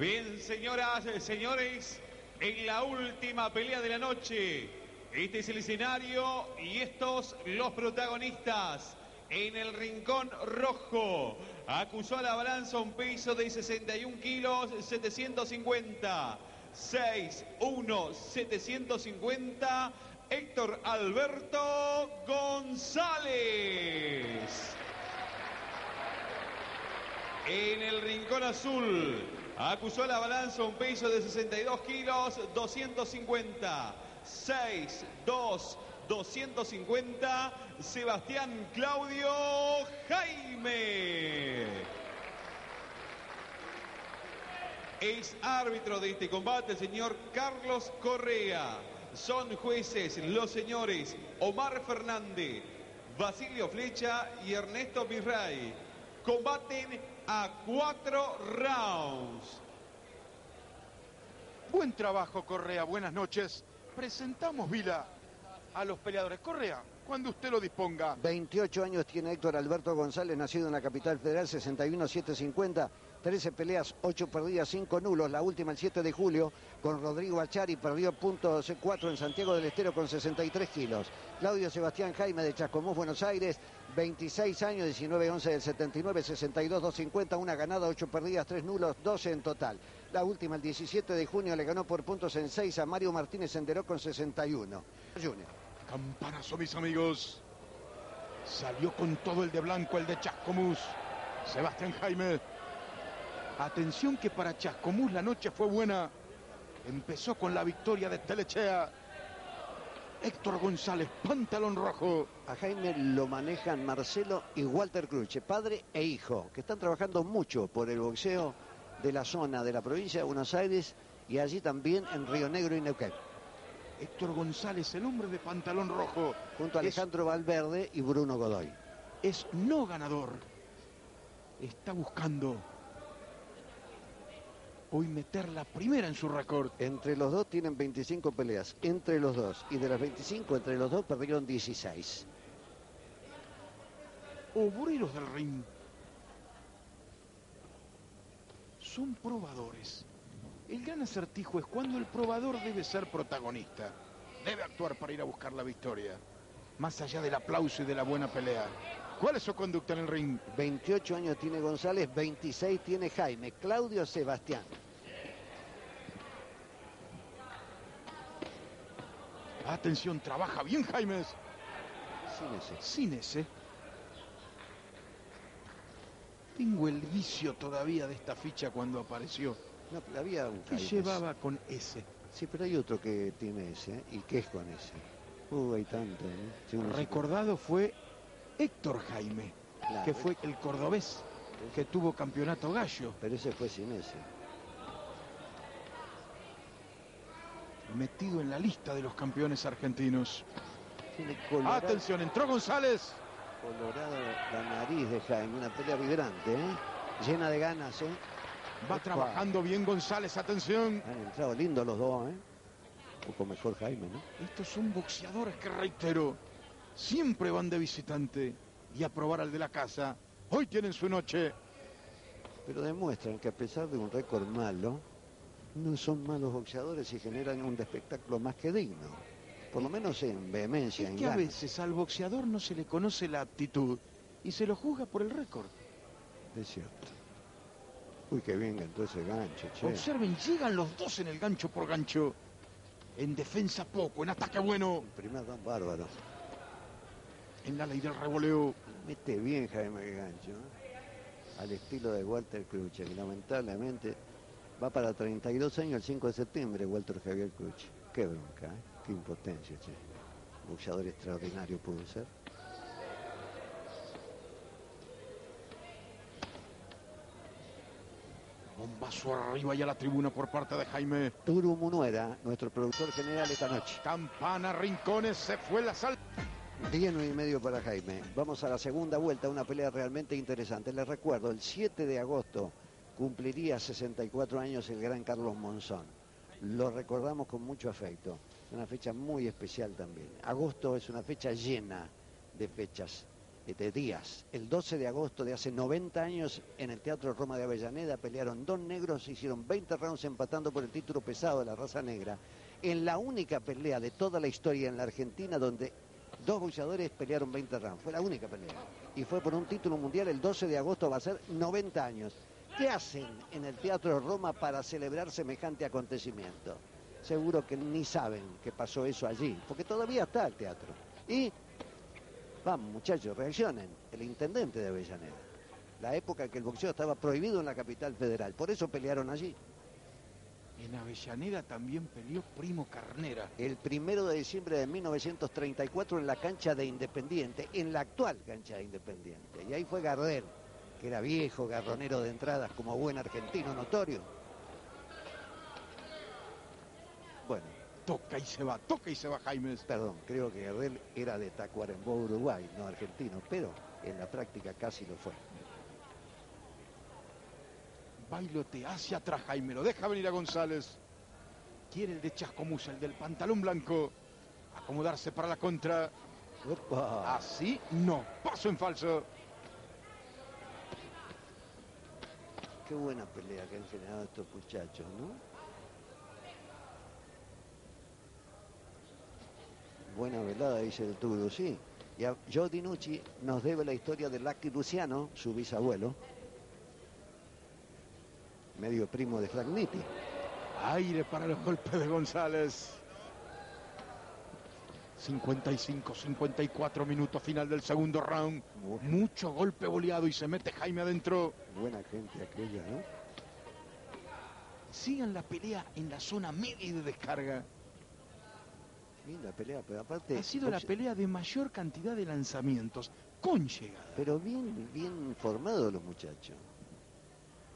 Bien, señoras, señores, en la última pelea de la noche. Este es el escenario y estos los protagonistas. En el rincón rojo acusó a la balanza un peso de 61 kilos 750. 6, 1, 750. Héctor Alberto González. En el rincón azul acusó la balanza un peso de 62 kilos 250. 6, 2, 250. Sebastián Claudio Jaime. Es árbitro de este combate el señor Carlos Correa. Son jueces los señores Omar Fernández, Basilio Flecha y Ernesto Virray. Combaten a cuatro rounds. Buen trabajo, Correa. Buenas noches. Presentamos Vila a los peleadores. Correa, cuando usted lo disponga. 28 años tiene Héctor Alberto González, nacido en la capital federal, 61-750. 13 peleas, 8 perdidas, 5 nulos. La última el 7 de julio con Rodrigo Achari, perdió puntos 4 en Santiago del Estero con 63 kilos. Claudio Sebastián Jaime de Chascomús, Buenos Aires, 26 años, 19-11 del 79, 62-250, una ganada, 8 perdidas, 3 nulos, 12 en total. La última el 17 de junio le ganó por puntos en 6 a Mario Martínez Enderó con 61. Junior. Campanazo, mis amigos. Salió con todo el de blanco, el de Chascomús. Sebastián Jaime. Atención que para Chascomús la noche fue buena. Empezó con la victoria de Telechea. Héctor González, pantalón rojo. A Jaime lo manejan Marcelo y Walter Cruche, padre e hijo, que están trabajando mucho por el boxeo de la zona de la provincia de Buenos Aires y allí también en Río Negro y Neuquén. Héctor González, el hombre de pantalón rojo. Junto a Alejandro Valverde y Bruno Godoy. Es no ganador. Está buscando hoy meter la primera en su récord. Entre los dos tienen 25 peleas, entre los dos. Y de las 25, entre los dos perdieron 16. Obreros del ring. Son probadores. El gran acertijo es cuando el probador debe ser protagonista. Debe actuar para ir a buscar la victoria. Más allá del aplauso y de la buena pelea. ¿Cuál es su conducta en el ring? 28 años tiene González, 26 tiene Jaime. Claudio Sebastián. Atención, trabaja bien Jaime. Sin ese. Sin ese. Tengo el vicio todavía de esta ficha cuando apareció. No, pero había un que Jaime. llevaba con ese. Sí, pero hay otro que tiene ese ¿eh? y que es con ese. Uh, hay tanto. ¿eh? Si uno se- Recordado fue Héctor Jaime, Claro. que fue el cordobés que tuvo campeonato gallo. Pero ese fue sin ese. metido en la lista de los campeones argentinos. Colorado, Atención, entró González. colorado la nariz de Jaime. Una pelea vibrante, ¿eh? Llena de ganas, ¿eh? Va Opa. trabajando bien González, atención. Han entrado lindos los dos, ¿eh? Un poco mejor Jaime, ¿no? Estos son boxeadores que reitero, siempre van de visitante y a probar al de la casa. Hoy tienen su noche. Pero demuestran que a pesar de un récord malo, no son malos boxeadores y generan un espectáculo más que digno. Por lo menos en vehemencia, Es en que a veces al boxeador no se le conoce la aptitud y se lo juzga por el récord. Es cierto. Uy, qué bien cantó ese gancho, che. Observen, llegan los dos en el gancho por gancho. En defensa poco, en ataque bueno. El primer dan bárbaro. En la ley del revoleo. Mete bien Jaime el gancho, ¿eh? Al estilo de Walter Cruche, que lamentablemente va para 32 años el 5 de septiembre, Walter Javier Cruche. Qué bronca, ¿eh? Qué impotencia, che. Boxeador extraordinario pudo ser. Bombazo arriba y a la tribuna por parte de Jaime. Turu Munuera, nuestro productor general esta noche. Campana, rincones, se fue la sal. 10 y medio para Jaime. Vamos a la segunda vuelta, una pelea realmente interesante. Les recuerdo, el 7 de agosto cumpliría 64 años el gran Carlos Monzón. Lo recordamos con mucho afecto. Una fecha muy especial también. Agosto es una fecha llena de fechas de días. El 12 de agosto de hace 90 años en el Teatro Roma de Avellaneda pelearon dos negros, hicieron 20 rounds empatando por el título pesado de la raza negra. En la única pelea de toda la historia en la Argentina donde dos boxeadores pelearon 20 rounds. Fue la única pelea. Y fue por un título mundial el 12 de agosto, va a ser 90 años. ¿Qué hacen en el Teatro Roma para celebrar semejante acontecimiento? Seguro que ni saben que pasó eso allí, porque todavía está el teatro. Y Vamos, muchachos, reaccionen. El intendente de Avellaneda. La época en que el boxeo estaba prohibido en la capital federal. Por eso pelearon allí. En Avellaneda también peleó Primo Carnera. El primero de diciembre de 1934 en la cancha de Independiente, en la actual cancha de Independiente. Y ahí fue Gardel, que era viejo, garronero de entradas, como buen argentino notorio. Bueno, Toca y se va, toca y se va Jaime. Perdón, creo que Gardel era de Tacuarembó, Uruguay, no argentino, pero en la práctica casi lo fue. Bailote hacia atrás Jaime, lo deja venir a González. Quiere el de Chascomús, el del pantalón blanco. Acomodarse para la contra. Así no, paso en falso. Qué buena pelea que han generado estos muchachos, ¿no? Buena velada, dice el tubo, sí. Y a Joe Dinucci nos debe la historia de Lucky Luciano, su bisabuelo, medio primo de Fragniti. Aire para los golpes de González. 55, 54 minutos final del segundo round. Mucho golpe boleado y se mete Jaime adentro. Buena gente aquella, ¿no? Sigan la pelea en la zona media de descarga. Linda pelea, pero aparte... Ha sido la pelea de mayor cantidad de lanzamientos, con llegada. Pero bien, bien formados los muchachos.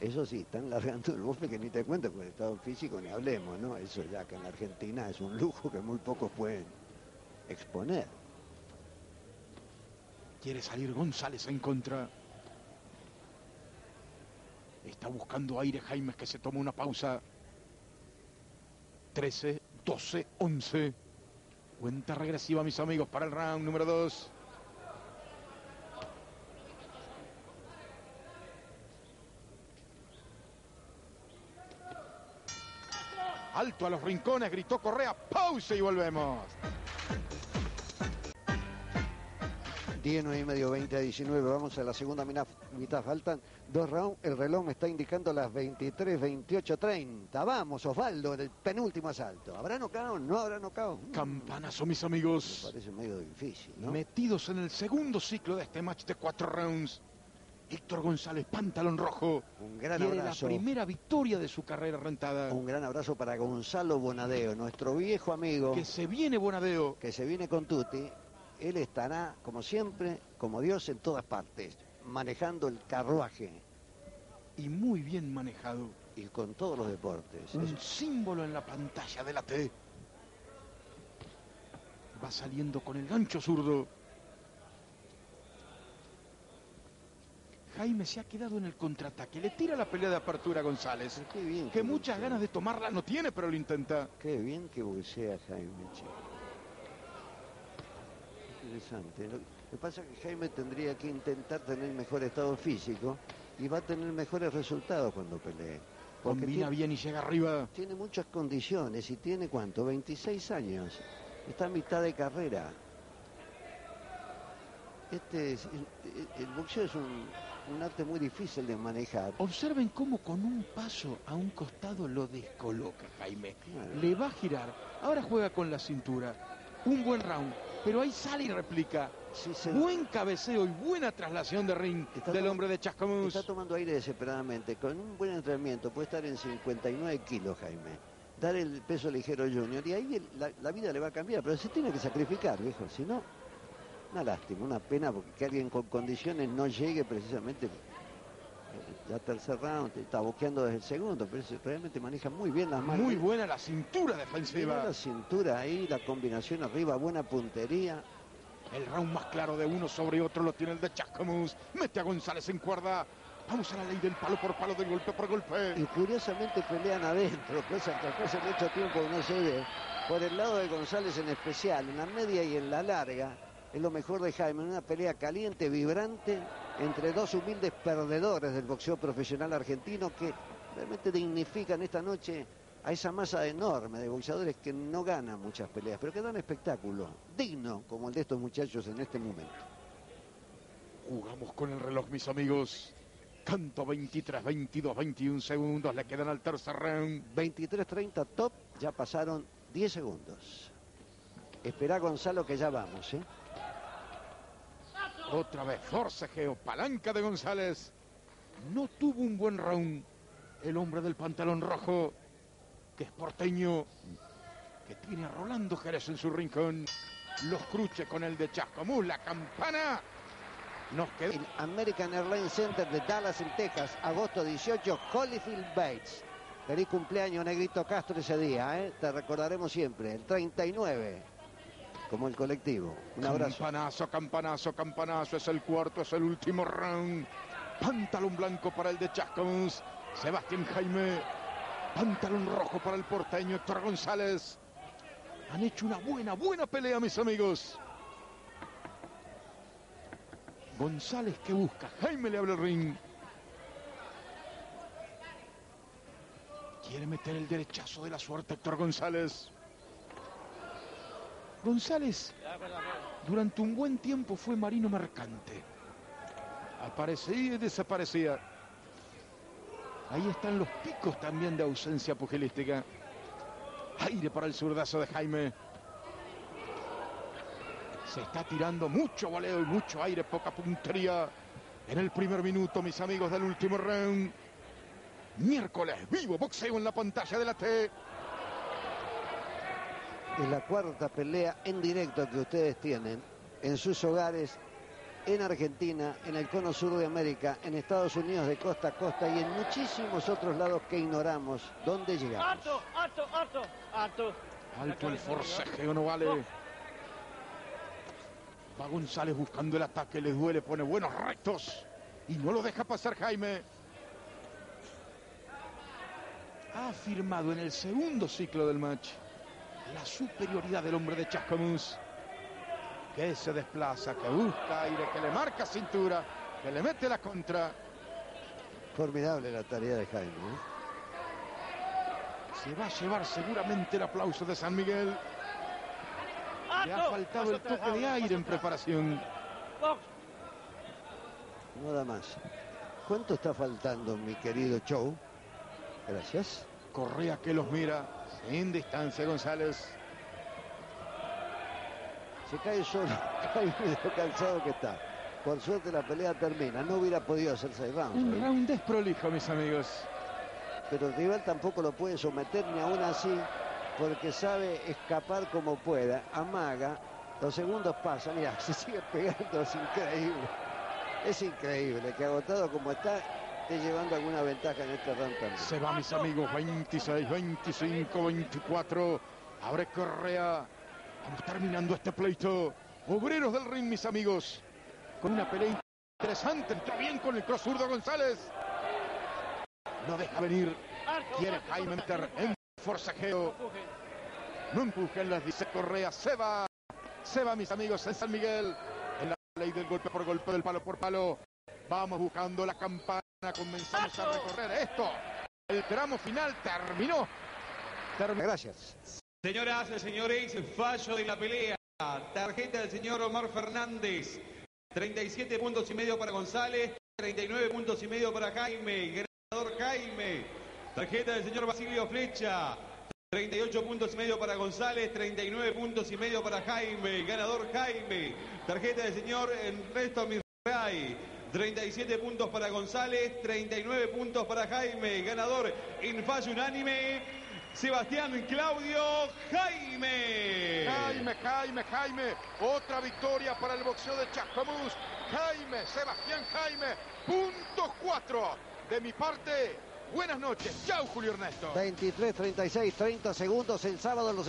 Eso sí, están largando el bofe que ni te cuento, el estado físico ni hablemos, ¿no? Eso ya que en la Argentina es un lujo que muy pocos pueden exponer. Quiere salir González en contra. Está buscando aire Jaime que se toma una pausa. 13, 12, 11. Cuenta regresiva, mis amigos, para el round número 2. Alto a los rincones, gritó Correa, pausa y volvemos. 10, 9 y medio, 20 a 19. Vamos a la segunda mitad. Faltan dos rounds. El reloj me está indicando las 23, 28, 30. Vamos, Osvaldo, en el penúltimo asalto. ¿Habrá nocao? ¿No habrá nocao? Campanazo, mis amigos. Me parece medio difícil, ¿no? Metidos en el segundo ciclo de este match de cuatro rounds. Héctor González, pantalón rojo. Un gran abrazo. la primera victoria de su carrera rentada. Un gran abrazo para Gonzalo Bonadeo, nuestro viejo amigo. Que se viene Bonadeo. Que se viene con Tuti él estará, como siempre, como Dios en todas partes, manejando el carruaje. Y muy bien manejado. Y con todos los deportes. Un símbolo en la pantalla de la T. Va saliendo con el gancho zurdo. Jaime se ha quedado en el contraataque. Le tira la pelea de apertura a González. Qué bien. Que, muchas ganas de tomarla no tiene, pero lo intenta. Qué bien que boxea Jaime, interesante. Lo que pasa es que Jaime tendría que intentar tener mejor estado físico y va a tener mejores resultados cuando pelee. Porque Combina bien y llega arriba. Tiene muchas condiciones y tiene cuánto, 26 años. Está a mitad de carrera. Este el, boxeo es un, arte muy difícil de manejar. Observen cómo con un paso a un costado lo descoloca Jaime. Le va a girar. Ahora juega con la cintura. Un buen round pero ahí sale y replica. Buen cabeceo y buena traslación de ring del hombre de Chascomús. Está tomando aire desesperadamente. Con un buen entrenamiento puede estar en 59 kilos, Jaime. Dar el peso ligero junior y ahí la, vida le va a cambiar. Pero se tiene que sacrificar, viejo. Si no, una lástima, una pena porque que alguien con condiciones no llegue precisamente ya tercer round, está boqueando desde el segundo, pero realmente maneja muy bien las manos. Muy buena la cintura defensiva. la cintura ahí, la combinación arriba, buena puntería. El round más claro de uno sobre otro lo tiene el de Chascomús. Mete a González en cuerda. Vamos a la ley del palo por palo, del golpe por golpe. Y curiosamente pelean adentro, cosa que hace mucho tiempo no se ve. Por el lado de González en especial, en la media y en la larga, es lo mejor de Jaime, una pelea caliente, vibrante, entre dos humildes perdedores del boxeo profesional argentino que realmente dignifican esta noche a esa masa enorme de boxeadores que no ganan muchas peleas, pero que dan espectáculo digno como el de estos muchachos en este momento. Jugamos con el reloj, mis amigos. Canto 23, 22, 21 segundos. Le quedan al tercer round. 23-30 top, ya pasaron 10 segundos. Espera Gonzalo que ya vamos, ¿eh? Otra vez forcejeo, palanca de González. No tuvo un buen round. El hombre del pantalón rojo, que es porteño, que tiene a Rolando Jerez en su rincón. Los cruces con el de Chascomús, la campana. Nos queda. El American Airlines Center de Dallas, en Texas, agosto 18, Holyfield Bates. Feliz cumpleaños, Negrito Castro, ese día, ¿eh? Te recordaremos siempre, el 39, como el colectivo. Un abrazo. Campanazo, campanazo, campanazo. Es el cuarto, es el último round. Pantalón blanco para el de Chascomús. Sebastián Jaime. Pantalón rojo para el porteño Héctor González. Han hecho una buena, buena pelea, mis amigos. González que busca. Jaime le abre el ring. Quiere meter el derechazo de la suerte Héctor González. González durante un buen tiempo fue marino mercante. Aparecía y desaparecía. Ahí están los picos también de ausencia pugilística. Aire para el zurdazo de Jaime. Se está tirando mucho voleo y mucho aire, poca puntería. En el primer minuto, mis amigos del último round. Miércoles, vivo boxeo en la pantalla de la T. Es la cuarta pelea en directo que ustedes tienen en sus hogares, en Argentina, en el cono sur de América, en Estados Unidos de costa a costa y en muchísimos otros lados que ignoramos. ¿Dónde llegamos? Alto, alto, alto, alto. Alto el forcejeo, no vale. Va González buscando el ataque, le duele, pone buenos rectos y no lo deja pasar Jaime. Ha firmado en el segundo ciclo del match la superioridad del hombre de Chascomús, que se desplaza, que busca aire, que le marca cintura, que le mete la contra. Formidable la tarea de Jaime. ¿eh? Se va a llevar seguramente el aplauso de San Miguel. Le ha faltado el toque de aire en preparación. Nada más. ¿Cuánto está faltando, mi querido Joe? Gracias. Correa que los mira sin distancia González. Se cae solo, Jaime de lo cansado que está. Por suerte la pelea termina. No hubiera podido hacer seis rounds. Un round desprolijo, mis amigos. Pero el rival tampoco lo puede someter ni aún así, porque sabe escapar como pueda. Amaga. Los segundos pasan. Mira, se sigue pegando. Es increíble. Es increíble que agotado como está, esté llevando alguna ventaja en round también. Se va, mis amigos. 26, 25, 24. Abre Correa. Vamos terminando este pleito. Obreros del ring, mis amigos. Con una pelea interesante. Entró bien con el cross zurdo González. No deja venir. Quiere Jaime meter en forcejeo. No empujen, les dice Correa. Se va. Se va, mis amigos, en San Miguel. En la ley del golpe por golpe, del palo por palo. Vamos buscando la campana. Comenzamos a recorrer esto. El tramo final terminó. Terminó. Gracias. Señoras y señores, fallo de la pelea. Tarjeta del señor Omar Fernández. 37 puntos y medio para González. 39 puntos y medio para Jaime. Ganador Jaime. Tarjeta del señor Basilio Flecha. 38 puntos y medio para González, 39 puntos y medio para Jaime, ganador Jaime. Tarjeta del señor Ernesto Mirray, 37 puntos para González, 39 puntos para Jaime, ganador en fallo unánime, Sebastián Claudio Jaime. Jaime, Jaime, Jaime. Otra victoria para el boxeo de Chascomús. Jaime, Sebastián Jaime. Punto 4. De mi parte, buenas noches. Chau, Julio Ernesto. 23, 36, 30 segundos. El sábado los